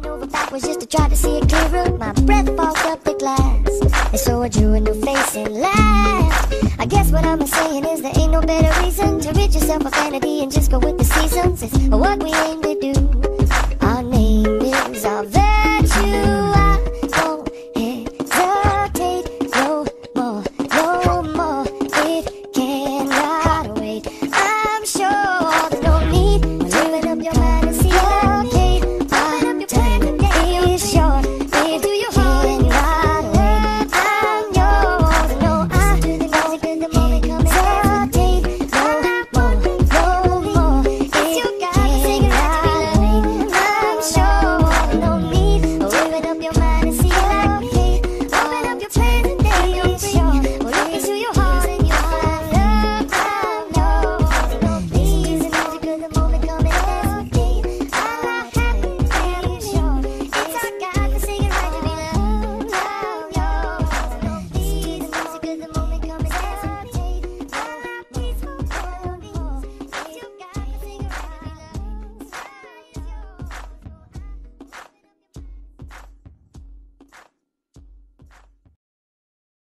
Bending over backwards just to try to see it clearer. My breath fogged up the glass. And so I drew a new face and laughed. I guess what I'm saying is there ain't no better reason to rid yourself of vanity and just go with the seasons. It's what we aim to do.